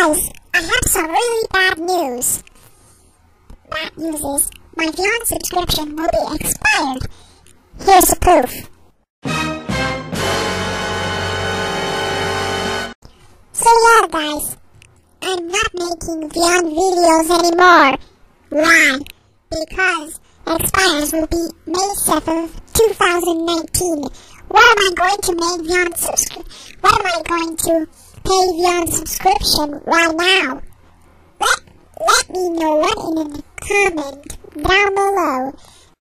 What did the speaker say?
Guys, I have some really bad news. Bad news is my Vyond subscription will be expired. Here's the proof. So yeah, guys, I'm not making Vyond videos anymore. Why? Because expires will be May 7th, 2019. What am I going to make Vyond subscription? What am I going to pay Vyond subscription right now? Let, let me know what in the comment down below.